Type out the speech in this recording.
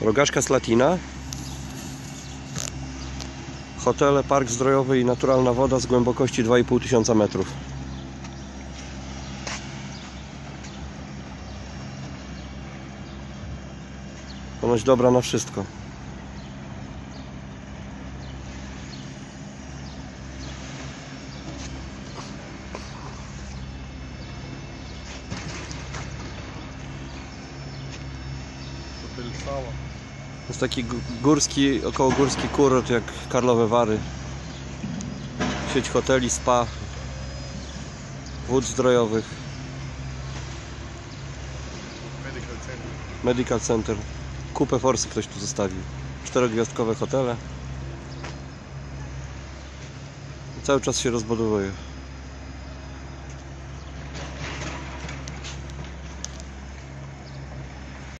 Rogażka Slatina. Hotele, park zdrojowy i naturalna woda z głębokości 2,5 tysiąca metrów. Ponoć dobra na wszystko. Hotel Sała. Jest taki gó- górski, okołogórski kurort jak Karlowe Wary. Sieć hoteli, spa, wód zdrojowych, Medical Center. medical center. Kupę forsy ktoś tu zostawił. Czterogwiazdkowe hotele. Cały czas się rozbudowuje.